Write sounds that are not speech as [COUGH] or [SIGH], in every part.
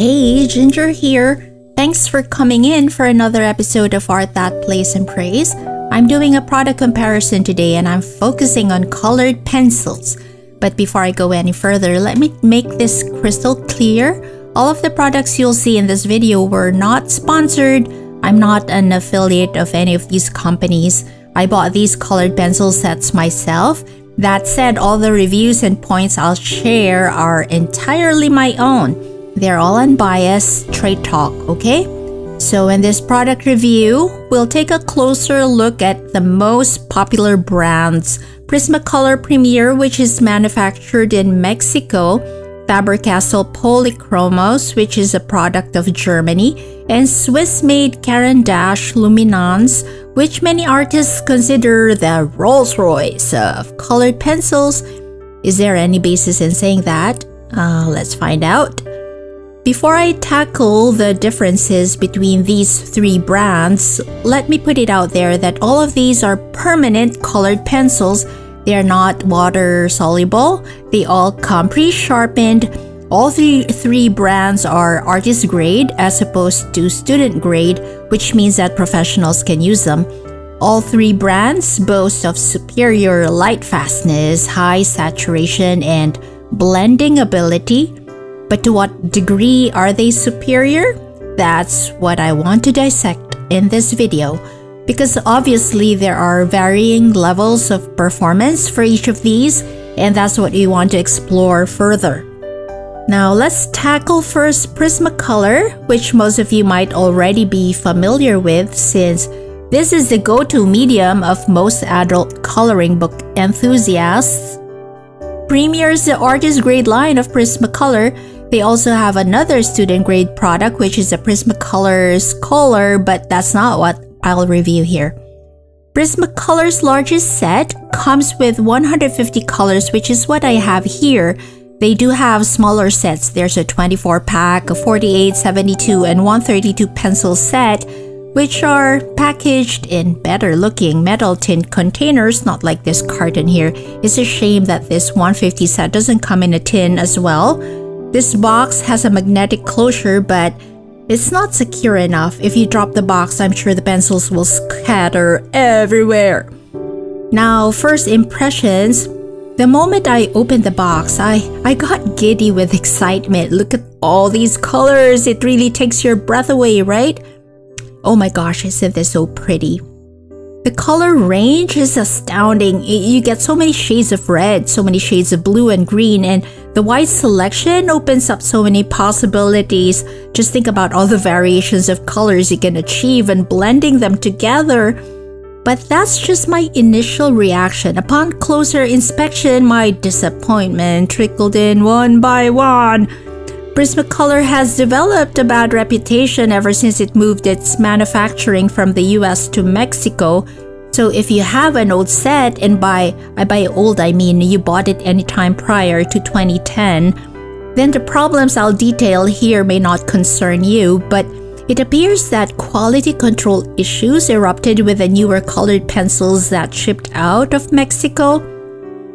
Hey, Ginger here. Thanks for coming in for another episode of Art That Plays and Prays. I'm doing a product comparison today and I'm focusing on colored pencils. But before I go any further, let me make this crystal clear. All of the products you'll see in this video were not sponsored. I'm not an affiliate of any of these companies. I bought these colored pencil sets myself. That said, all the reviews and points I'll share are entirely my own. They're all unbiased, trade talk, okay? So in this product review, we'll take a closer look at the most popular brands. Prismacolor Premier, which is manufactured in Mexico, Faber-Castell Polychromos, which is a product of Germany, and Swiss-made Caran d'Ache Luminance, which many artists consider the Rolls-Royce of colored pencils. Is there any basis in saying that? Uh, let's find out. Before I tackle the differences between these three brands, let me put it out there that all of these are permanent colored pencils. They are not water soluble. They all come pre-sharpened. All three, three brands are artist grade as opposed to student grade, which means that professionals can use them. All three brands boast of superior light fastness, high saturation, and blending ability. But to what degree are they superior? That's what I want to dissect in this video because obviously there are varying levels of performance for each of these and that's what we want to explore further. Now let's tackle first Prismacolor, which most of you might already be familiar with since this is the go-to medium of most adult coloring book enthusiasts. Premier is the artist grade line of Prismacolor they also have another student grade product, which is a Prismacolor Scholar, but that's not what I'll review here. Prismacolor's largest set comes with 150 colors, which is what I have here. They do have smaller sets. There's a 24 pack, a 48, 72, and 132 pencil set, which are packaged in better looking metal tin containers, not like this carton here. It's a shame that this 150 set doesn't come in a tin as well. This box has a magnetic closure, but it's not secure enough. If you drop the box, I'm sure the pencils will scatter everywhere. Now, first impressions. The moment I opened the box, I, I got giddy with excitement. Look at all these colors. It really takes your breath away, right? Oh my gosh, isn't this so pretty? The color range is astounding. You get so many shades of red, so many shades of blue and green, and the wide selection opens up so many possibilities. Just think about all the variations of colors you can achieve and blending them together. But that's just my initial reaction. Upon closer inspection, my disappointment trickled in one by one. Prismacolor has developed a bad reputation ever since it moved its manufacturing from the US to Mexico. So if you have an old set, and by I by old I mean you bought it anytime prior to 2010, then the problems I'll detail here may not concern you, but it appears that quality control issues erupted with the newer colored pencils that shipped out of Mexico.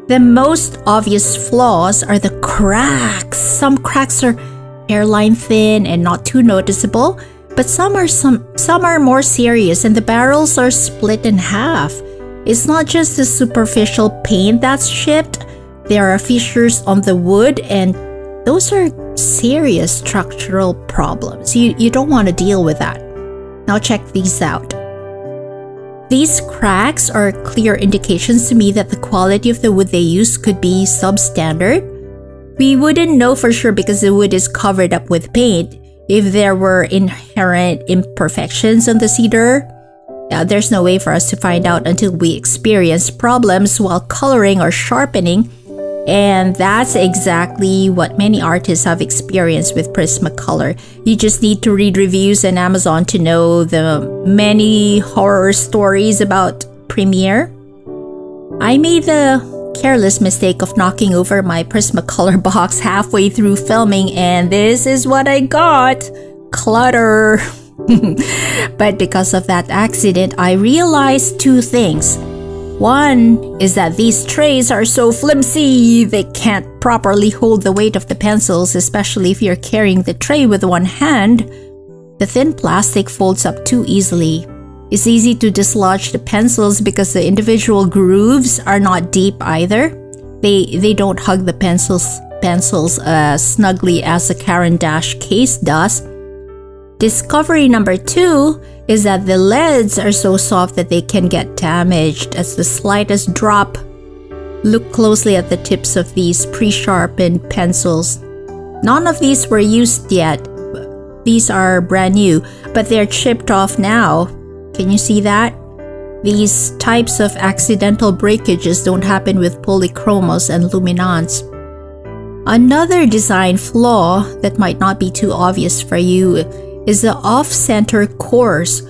The most obvious flaws are the cracks. Some cracks are hairline thin and not too noticeable, but some are some some are more serious and the barrels are split in half. It's not just the superficial paint that's shipped. There are fissures on the wood and those are serious structural problems. You, you don't want to deal with that. Now check these out. These cracks are clear indications to me that the quality of the wood they use could be substandard we wouldn't know for sure because the wood is covered up with paint. If there were inherent imperfections on the cedar, uh, there's no way for us to find out until we experience problems while coloring or sharpening. And that's exactly what many artists have experienced with Prismacolor. You just need to read reviews on Amazon to know the many horror stories about Premier. I made the careless mistake of knocking over my Prismacolor [LAUGHS] box halfway through filming and this is what I got. Clutter. [LAUGHS] but because of that accident, I realized two things. One is that these trays are so flimsy they can't properly hold the weight of the pencils, especially if you're carrying the tray with one hand. The thin plastic folds up too easily. It's easy to dislodge the pencils because the individual grooves are not deep either. They they don't hug the pencils pencils as snugly as the Caran d'Ache case does. Discovery number two is that the leads are so soft that they can get damaged as the slightest drop. Look closely at the tips of these pre-sharpened pencils. None of these were used yet. These are brand new, but they're chipped off now can you see that? These types of accidental breakages don't happen with polychromos and luminance. Another design flaw that might not be too obvious for you is the off-center cores.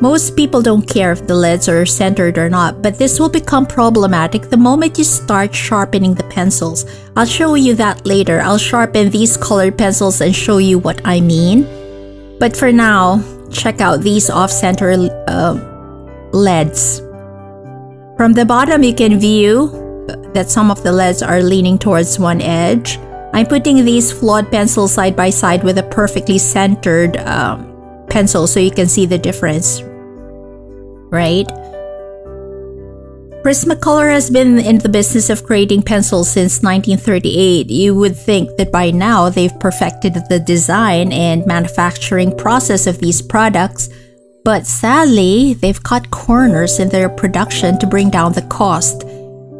Most people don't care if the leads are centered or not, but this will become problematic the moment you start sharpening the pencils. I'll show you that later. I'll sharpen these colored pencils and show you what I mean. But for now, check out these off-center uh, leads. From the bottom, you can view that some of the leads are leaning towards one edge. I'm putting these flawed pencils side by side with a perfectly centered um, pencil so you can see the difference, right? Prismacolor has been in the business of creating pencils since 1938. You would think that by now they've perfected the design and manufacturing process of these products, but sadly, they've cut corners in their production to bring down the cost.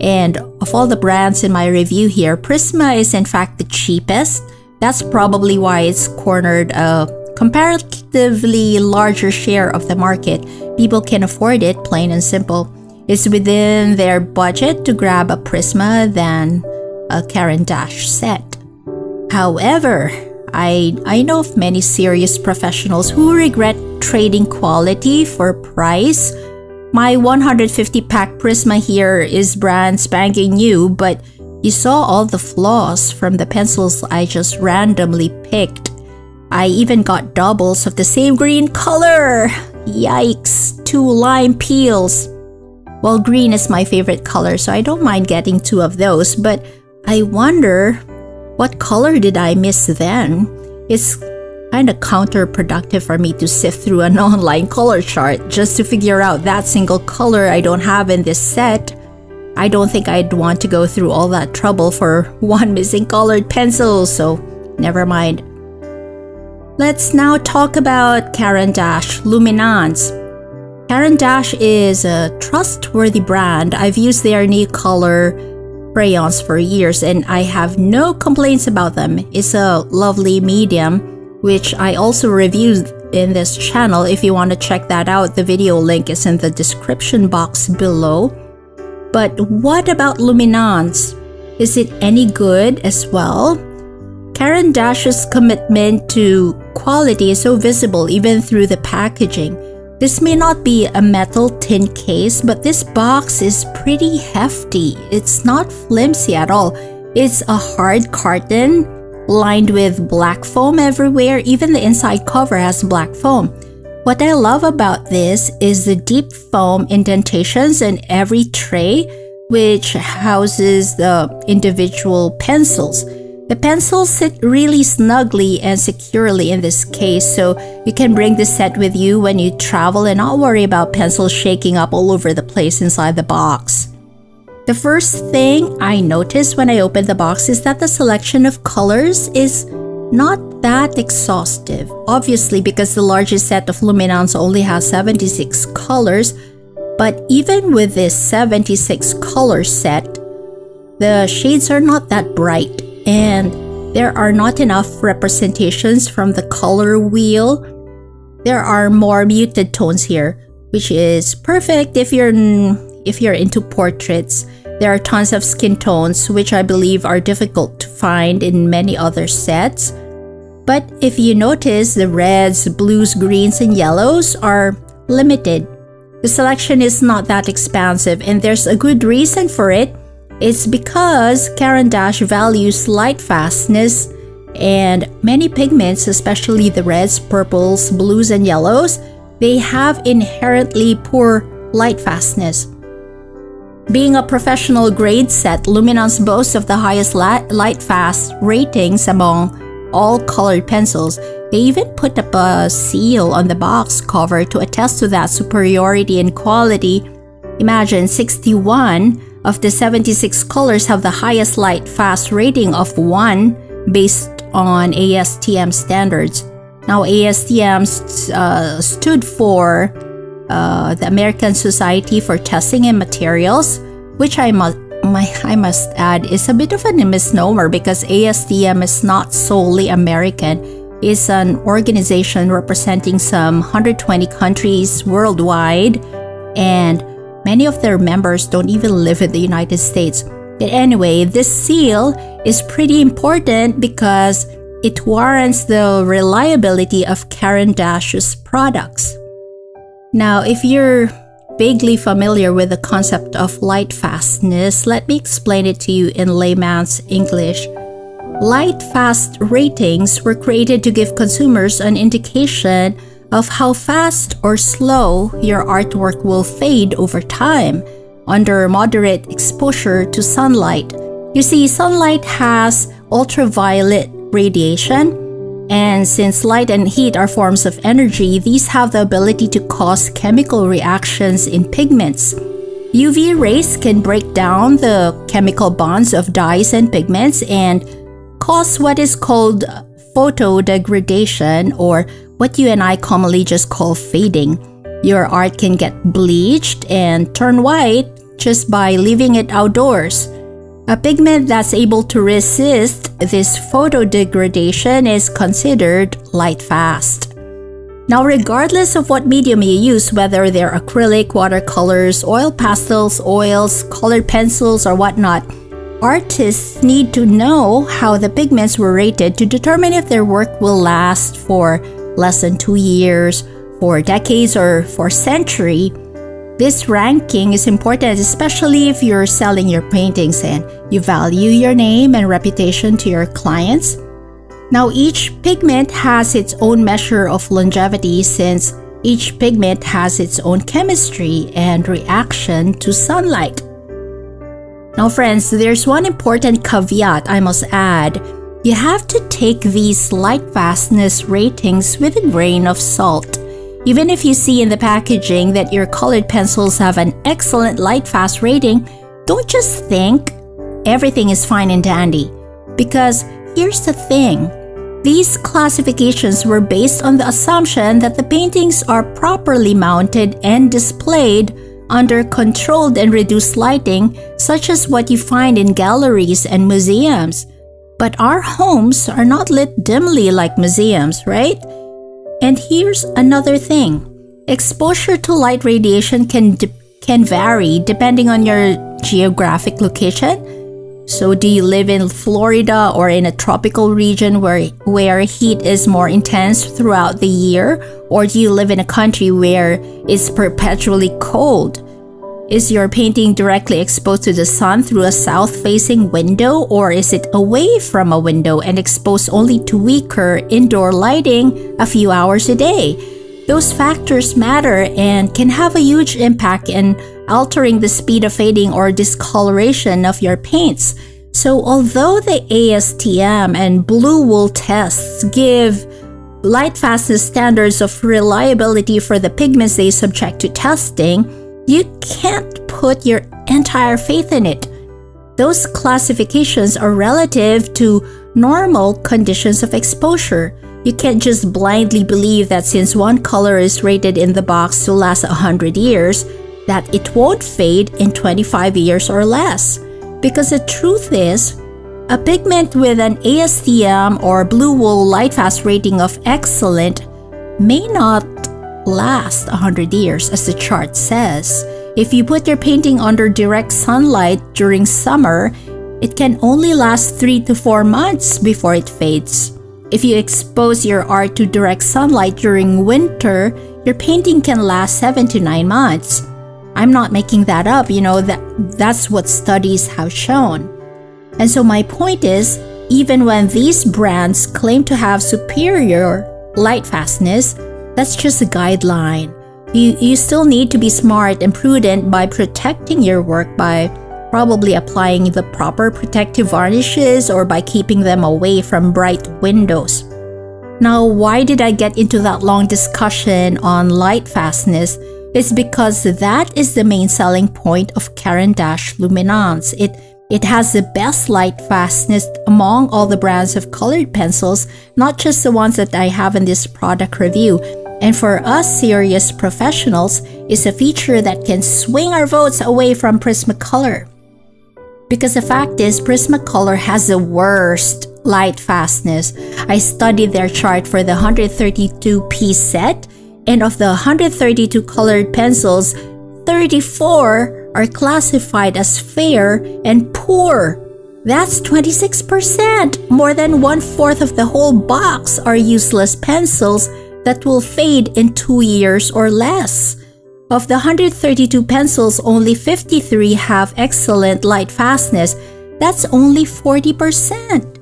And of all the brands in my review here, Prisma is in fact the cheapest. That's probably why it's cornered a comparatively larger share of the market. People can afford it, plain and simple. It's within their budget to grab a Prisma than a Caran d'Ache set. However, I, I know of many serious professionals who regret trading quality for price. My 150 pack Prisma here is brand spanking new, but you saw all the flaws from the pencils I just randomly picked. I even got doubles of the same green color. Yikes, two lime peels. Well, green is my favorite color, so I don't mind getting two of those, but I wonder what color did I miss then? It's kind of counterproductive for me to sift through an [LAUGHS] online color chart just to figure out that single color I don't have in this set. I don't think I'd want to go through all that trouble for [LAUGHS] one missing colored pencil, so never mind. Let's now talk about Caran d'Ache Luminance. Caran d'Ache is a trustworthy brand. I've used their Neocolor crayons for years and I have no complaints about them. It's a lovely medium, which I also reviewed in this channel. If you want to check that out, the video link is in the description box below. But what about luminance? Is it any good as well? Caran d'Ache's commitment to quality is so visible even through the packaging. This may not be a metal tin case, but this box is pretty hefty. It's not flimsy at all. It's a hard carton lined with black foam everywhere. Even the inside cover has black foam. What I love about this is the deep foam indentations in every tray, which houses the individual pencils. The pencils sit really snugly and securely in this case, so you can bring this set with you when you travel and not worry about pencils shaking up all over the place inside the box. The first thing I noticed when I opened the box is that the selection of colors is not that exhaustive. Obviously, because the largest set of Luminance only has 76 colors, but even with this 76 color set, the shades are not that bright and there are not enough representations from the color wheel. There are more muted tones here, which is perfect if you're if you're into portraits. There are tons of skin tones which I believe are difficult to find in many other sets. But if you notice, the reds, blues, greens, and yellows are limited. The selection is not that expansive and there's a good reason for it it's because Caran d'Ache values light fastness and many pigments, especially the reds, purples, blues, and yellows, they have inherently poor light fastness. Being a professional grade set, Luminance boasts of the highest light fast ratings among all colored pencils. They even put up a seal on the box cover to attest to that superiority in quality. Imagine 61 of the 76 colors have the highest light fast rating of 1 based on ASTM standards. Now, ASTM uh, stood for uh, the American Society for Testing and Materials, which I must my, I must add is a bit of a misnomer because ASTM is not solely American. It's an organization representing some 120 countries worldwide, and many of their members don't even live in the United States. But anyway, this seal is pretty important because it warrants the reliability of Caran d'Ache's products. Now, if you're vaguely familiar with the concept of light fastness, let me explain it to you in layman's English. Light fast ratings were created to give consumers an indication of how fast or slow your artwork will fade over time under moderate exposure to sunlight. You see, sunlight has ultraviolet radiation and since light and heat are forms of energy, these have the ability to cause chemical reactions in pigments. UV rays can break down the chemical bonds of dyes and pigments and cause what is called photodegradation or what you and I commonly just call fading. Your art can get bleached and turn white just by leaving it outdoors. A pigment that's able to resist this photodegradation is considered light fast. Now, regardless of what medium you use, whether they're acrylic, watercolors, oil pastels, oils, colored pencils, or whatnot, artists need to know how the pigments were rated to determine if their work will last for less than two years, for decades, or for century this ranking is important, especially if you're selling your paintings and you value your name and reputation to your clients. Now, each pigment has its own measure of longevity since each pigment has its own chemistry and reaction to sunlight. Now, friends, there's one important caveat I must add. You have to take these light fastness ratings with a grain of salt. Even if you see in the packaging that your colored pencils have an excellent light fast rating, don't just think everything is fine and dandy. Because here's the thing these classifications were based on the assumption that the paintings are properly mounted and displayed under controlled and reduced lighting, such as what you find in galleries and museums. But our homes are not lit dimly like museums, right? And here's another thing exposure to light radiation can, can vary depending on your geographic location. So, do you live in Florida or in a tropical region where, where heat is more intense throughout the year? Or do you live in a country where it's perpetually cold? Is your painting directly exposed to the sun through a south facing window, or is it away from a window and exposed only to weaker indoor lighting a few hours a day? Those factors matter and can have a huge impact in altering the speed of fading or discoloration of your paints. So, although the ASTM and Blue Wool tests give light fastness standards of reliability for the pigments they subject to testing, you can't put your entire faith in it. Those classifications are relative to normal conditions of exposure. You can't just blindly believe that since one color is rated in the box to last 100 years, that it won't fade in 25 years or less. Because the truth is, a pigment with an ASTM or Blue Wool Lightfast rating of excellent may not last 100 years, as the chart says. If you put your painting under direct sunlight during summer, it can only last 3 to 4 months before it fades. If you expose your art to direct sunlight during winter, your painting can last 7 to 9 months. I'm not making that up, you know, that that's what studies have shown. And so my point is, even when these brands claim to have superior light fastness, that's just a guideline. You, you still need to be smart and prudent by protecting your work by probably applying the proper protective varnishes or by keeping them away from bright windows. Now, why did I get into that long discussion on light fastness? It's because that is the main selling point of Caran d'Ache Luminance. It it has the best light fastness among all the brands of colored pencils, not just the ones that I have in this product review. And for us serious professionals, it's a feature that can swing our votes away from Prismacolor. Because the fact is, Prismacolor has the worst light fastness. I studied their chart for the 132 piece set, and of the 132 colored pencils, 34 are classified as fair and poor. That's 26%. More than one fourth of the whole box are useless pencils that will fade in two years or less. Of the 132 pencils, only 53 have excellent light fastness. That's only 40%.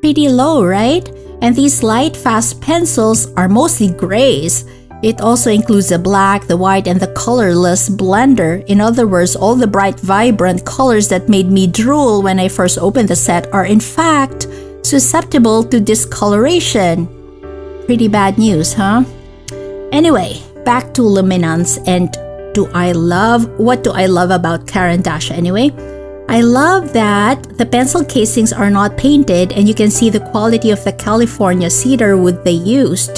Pretty low, right? And these light fast pencils are mostly grays. It also includes the black, the white, and the colorless blender. In other words, all the bright, vibrant colors that made me drool when I first opened the set are in fact susceptible to discoloration. Pretty bad news, huh? Anyway, back to luminance and do I love what do I love about Caran d'Ache anyway? I love that the pencil casings are not painted and you can see the quality of the California cedar wood they used.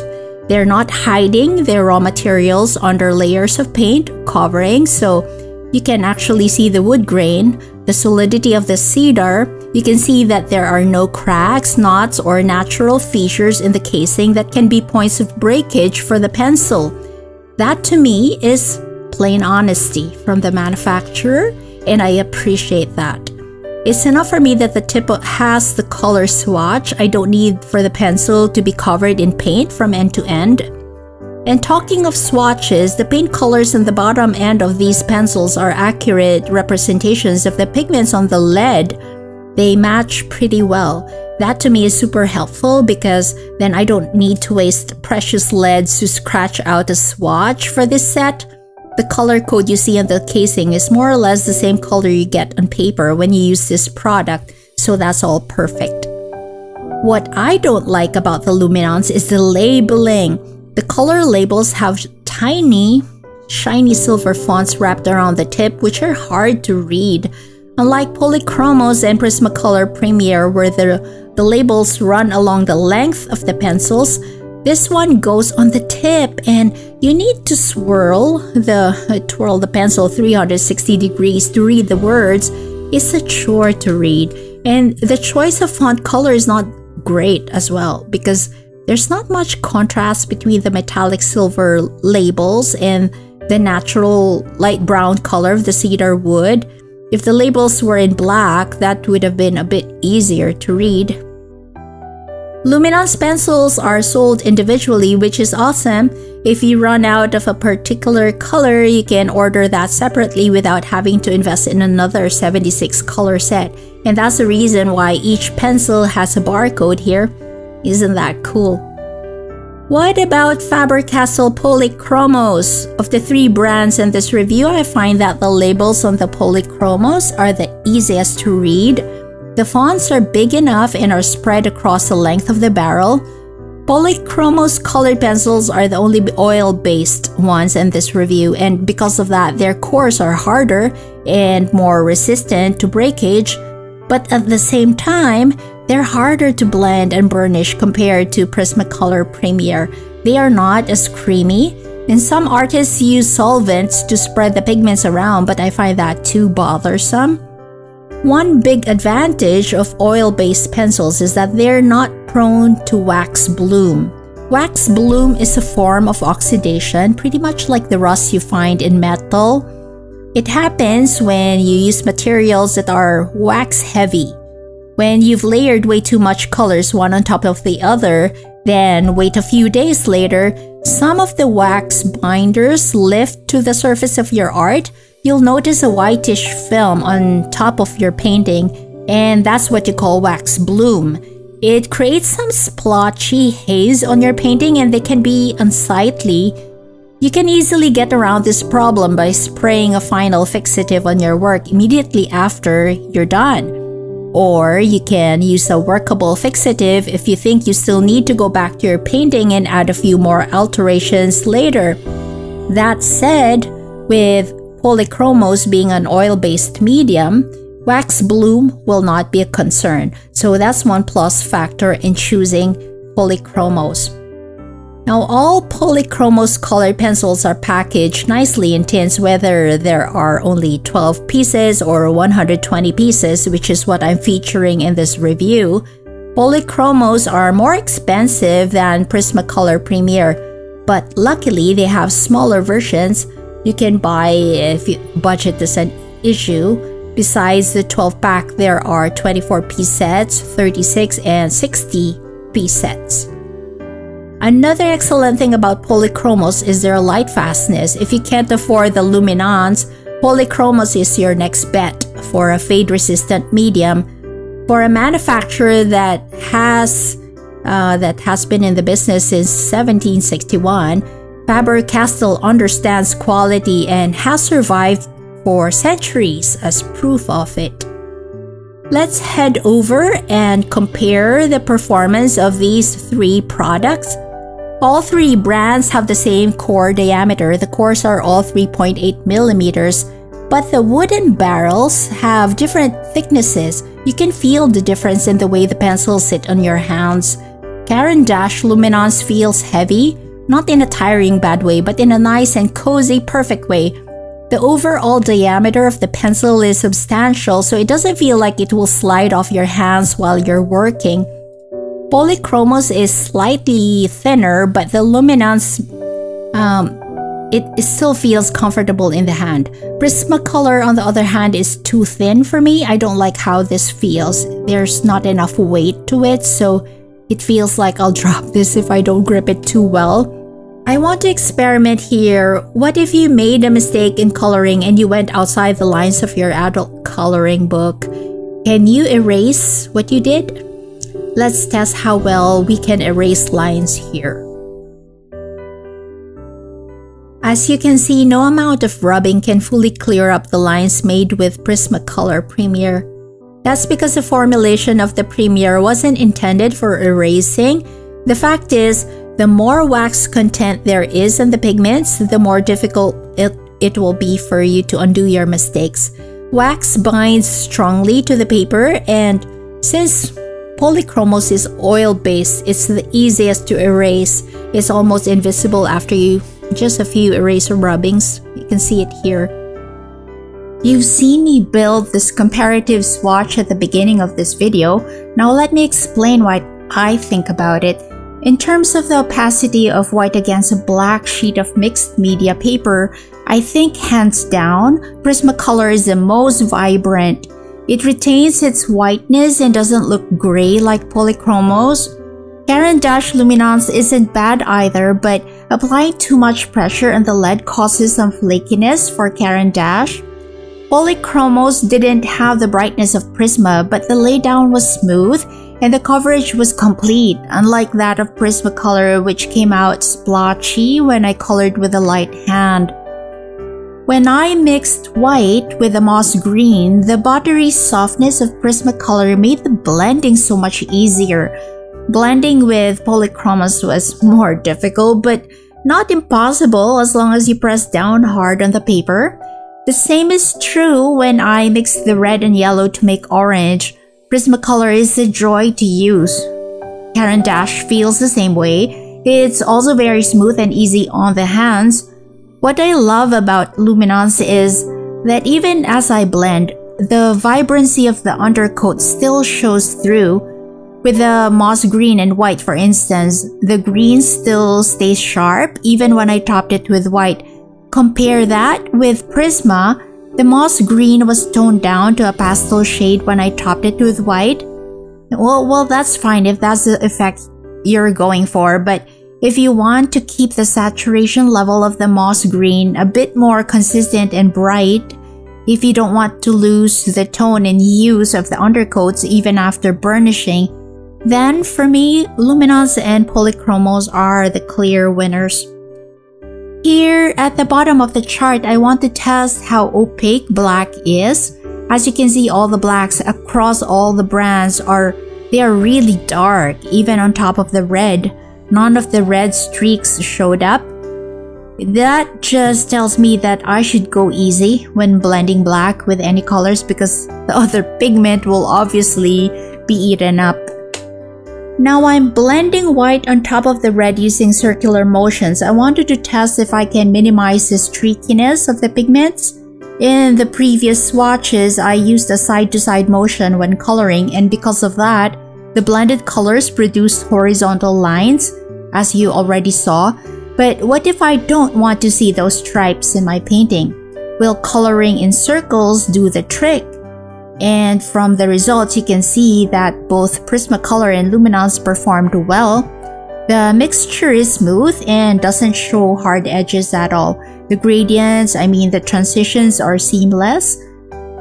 They're not hiding their raw materials under layers of paint covering so you can actually see the wood grain, the solidity of the cedar. You can see that there are no cracks, knots, or natural features in the casing that can be points of breakage for the pencil. That to me is plain honesty from the manufacturer, and I appreciate that. It's enough for me that the tip has the color swatch. I don't need for the pencil to be covered in paint from end to end. And talking of swatches, the paint colors on the bottom end of these pencils are accurate representations of the pigments on the lead. They match pretty well. That to me is super helpful because then I don't need to waste precious leads to scratch out a swatch for this set. The color code you see on the casing is more or less the same color you get on paper when you use this product, so that's all perfect. What I don't like about the Luminance is the labeling. The color labels have tiny, shiny silver fonts wrapped around the tip, which are hard to read. Unlike Polychromos and Prismacolor Premier, where the the labels run along the length of the pencils. This one goes on the tip and you need to swirl the uh, twirl the pencil 360 degrees to read the words. It's a chore to read and the choice of font color is not great as well because there's not much contrast between the metallic silver labels and the natural light brown color of the cedar wood. If the labels were in black, that would have been a bit easier to read. Luminance pencils are sold individually, which is awesome. If you run out of a particular color, you can order that separately without having to invest in another 76 color set. And that's the reason why each pencil has a barcode here. Isn't that cool? What about Faber-Castell Polychromos? Of the three brands in this review, I find that the labels on the Polychromos are the easiest to read. The fonts are big enough and are spread across the length of the barrel. Polychromos colored pencils are the only oil-based ones in this review and because of that, their cores are harder and more resistant to breakage, but at the same time, they're harder to blend and burnish compared to Prismacolor Premier. They are not as creamy, and some artists use solvents to spread the pigments around, but I find that too bothersome. One big advantage of oil-based pencils is that they're not prone to wax bloom. Wax bloom is a form of oxidation, pretty much like the rust you find in metal. It happens when you use materials that are wax heavy. When you've layered way too much colors one on top of the other, then wait a few days later, some of the wax binders lift to the surface of your art, you'll notice a whitish film on top of your painting, and that's what you call wax bloom. It creates some splotchy haze on your painting and they can be unsightly. You can easily get around this problem by spraying a final fixative on your work immediately after you're done. Or you can use a workable fixative if you think you still need to go back to your painting and add a few more alterations later. That said, with polychromos being an oil-based medium, wax bloom will not be a concern. So that's one plus factor in choosing polychromos. Now all Polychromos colored pencils are packaged nicely in tins whether there are only 12 pieces or 120 pieces which is what I'm featuring in this review. Polychromos are more expensive than Prismacolor Premier but luckily they have smaller versions you can buy if you budget is an issue. Besides the 12 pack there are 24 piece sets, 36 and 60 piece sets. Another excellent thing about polychromos is their light fastness. If you can't afford the luminance, polychromos is your next bet for a fade-resistant medium. For a manufacturer that has uh, that has been in the business since 1761, Faber-Castell understands quality and has survived for centuries as proof of it. Let's head over and compare the performance of these three products all three brands have the same core diameter. The cores are all 3.8 millimeters, but the wooden barrels have different thicknesses. You can feel the difference in the way the pencils sit on your hands. Caran d'Ache Luminance feels heavy, not in a tiring bad way, but in a nice and cozy perfect way. The overall diameter of the pencil is substantial, so it doesn't feel like it will slide off your hands while you're working. Polychromos is slightly thinner, but the luminance, um, it, it still feels comfortable in the hand. Prismacolor, on the other hand, is too thin for me. I don't like how this feels. There's not enough weight to it, so it feels like I'll [LAUGHS] drop this if I don't grip it too well. I want to experiment here. What if you made a mistake in coloring and you went outside the lines of your adult coloring book? Can you erase what you did? Let's test how well we can erase lines here. As you can see, no amount of rubbing can fully clear up the lines made with Prismacolor Premier. That's because the formulation of the Premier wasn't intended for erasing. The fact is, the more wax content there is in the pigments, the more difficult it, it will be for you to undo your mistakes. Wax binds strongly to the paper and since Polychromos is oil-based. It's the easiest to erase. It's almost invisible after you just a few eraser rubbings. You can see it here. You've seen me build this comparative swatch at the beginning of this video. Now let me explain what I think about it. In terms of the opacity of white against a black sheet of mixed media paper, I think hands down, Prismacolor is the most vibrant it retains its whiteness and doesn't look gray like polychromos. Caran d'Ache Luminance isn't bad either, but applying too much pressure on the lead causes some flakiness for Caran d'Ache. Polychromos didn't have the brightness of Prisma, but the laydown was smooth and the coverage was complete, unlike that of Prismacolor which came out splotchy when I colored with a light hand. When I mixed white with the moss green, the buttery softness of Prismacolor made the blending so much easier. Blending with polychromos was more difficult, but not impossible as long as you press down hard on the paper. The same is true when I mix the red and yellow to make orange. Prismacolor is a joy to use. Caran d'Ache feels the same way. It's also very smooth and easy on the hands. What I love about Luminance is that even as I blend, the vibrancy of the undercoat still shows through. With the moss green and white, for instance, the green still stays sharp even when I topped it with white. Compare that with Prisma, the moss green was toned down to a pastel shade when I topped it with white. Well, well, that's fine if that's the effect you're going for, but if you want to keep the saturation level of the moss green a bit more consistent and bright, if you don't want to lose the tone and hues of the undercoats even after burnishing, then for me, Luminance and Polychromos are the clear winners. Here at the bottom of the chart, I want to test how opaque black is. As you can see, all the blacks across all the brands are they are really dark, even on top of the red. None of the red streaks showed up. That just tells me that I should go easy when blending black with any colors because the [LAUGHS] other pigment will obviously be eaten up. Now I'm blending white on top of the red using circular motions. I wanted to test if I can minimize the streakiness of the pigments. In the previous swatches, I used a side-to-side -side motion when coloring and because of that, the blended colors produced horizontal lines, as you already saw. But what if I don't want to see those stripes in my painting? Will coloring in circles do the trick? And from the results, you can see that both Prismacolor and Luminance performed well. The mixture is smooth and doesn't show hard edges at all. The gradients, I mean the transitions are seamless.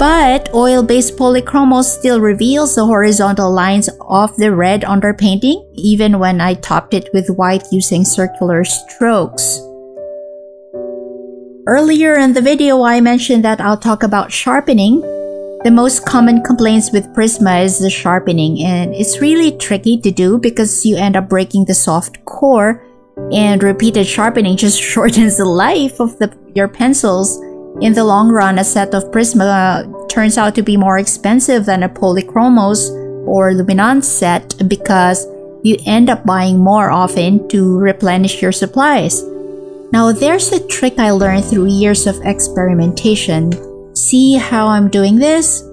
But oil-based polychromos still reveals the horizontal lines of the red underpainting even when I topped it with white using circular strokes. Earlier in the video, I mentioned that I'll talk about sharpening. The most common complaints with Prisma is the sharpening and it's really tricky to do because you end up breaking the soft core and repeated sharpening just [LAUGHS] shortens the life of the, your pencils. In the long run, a set of Prisma turns out to be more expensive than a Polychromos or Luminance set because you end up buying more often to replenish your supplies. Now, there's a trick I learned through years of experimentation. See how I'm doing this?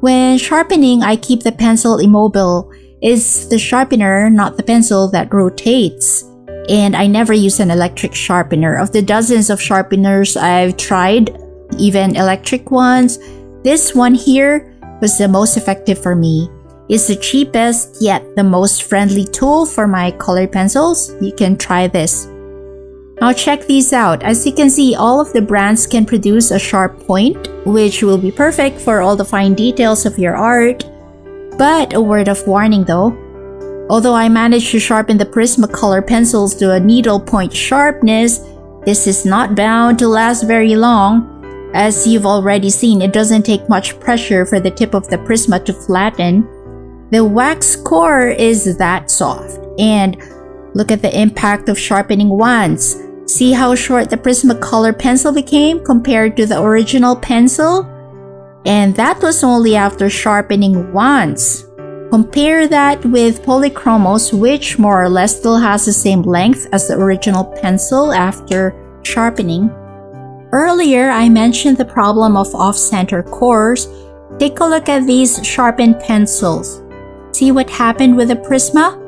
When sharpening, I keep the pencil immobile. It's the sharpener, not the pencil, that rotates. And I never use an electric sharpener. Of the dozens of sharpeners I've tried, even electric ones. This one here was the most effective for me. It's the cheapest yet the most friendly tool for my colored pencils. You can try this. Now check these out. As you can see, all of the brands can produce a sharp point, which will be perfect for all the fine details of your art. But a word of warning though, although I managed to sharpen the Prismacolor pencils to a needle point sharpness, this is not bound to last very long. As you've already seen, it doesn't take much pressure for the tip of the Prisma to flatten. The wax core is that soft. And look at the impact of sharpening once. See how short the Prismacolor pencil became compared to the original pencil? And that was only after sharpening once. Compare that with Polychromos which more or less still has the same length as the original pencil after sharpening. Earlier, I mentioned the problem of off-center cores. Take a look at these sharpened pencils. See what happened with the Prisma?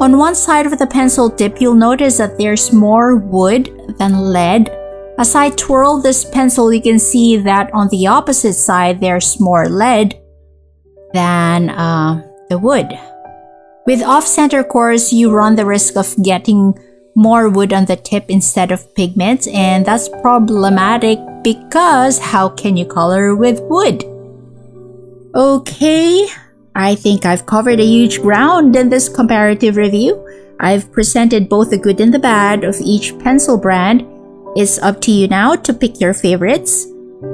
On one side of the pencil tip, you'll notice that there's more wood than lead. As I twirl this pencil, you can see that on the opposite side, there's more lead than uh, the wood. With off-center cores, you run the risk of getting more wood on the tip instead of pigments and that's problematic because how can you color with wood? Okay, I think I've covered a huge ground in this comparative review. I've presented both the good and the bad of each pencil brand. It's up to you now to pick your favorites.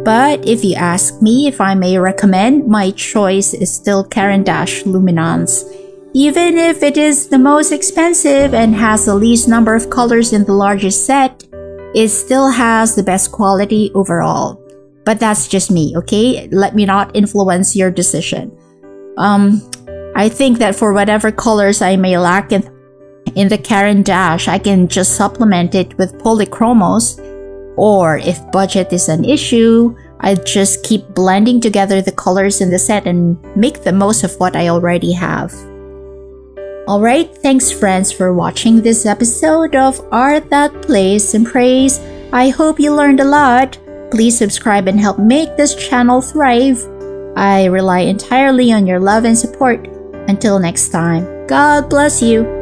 But if you ask me if I may recommend, my choice is still Caran d'Ache Luminance. Even if it is the most expensive and has the least number of colors in the largest set, it still has the best quality overall. But that's just me, okay? Let me not influence your decision. Um, I think that for whatever colors I may lack in, in the Caran d'Ache, I can just supplement it with polychromos. Or if budget is an issue, I just keep blending together the colors in the set and make the most of what I already have. Alright, thanks friends for watching this episode of Art That Plays and Prays. I hope you learned a lot. Please subscribe and help make this channel thrive. I rely entirely on your love and support. Until next time, God bless you.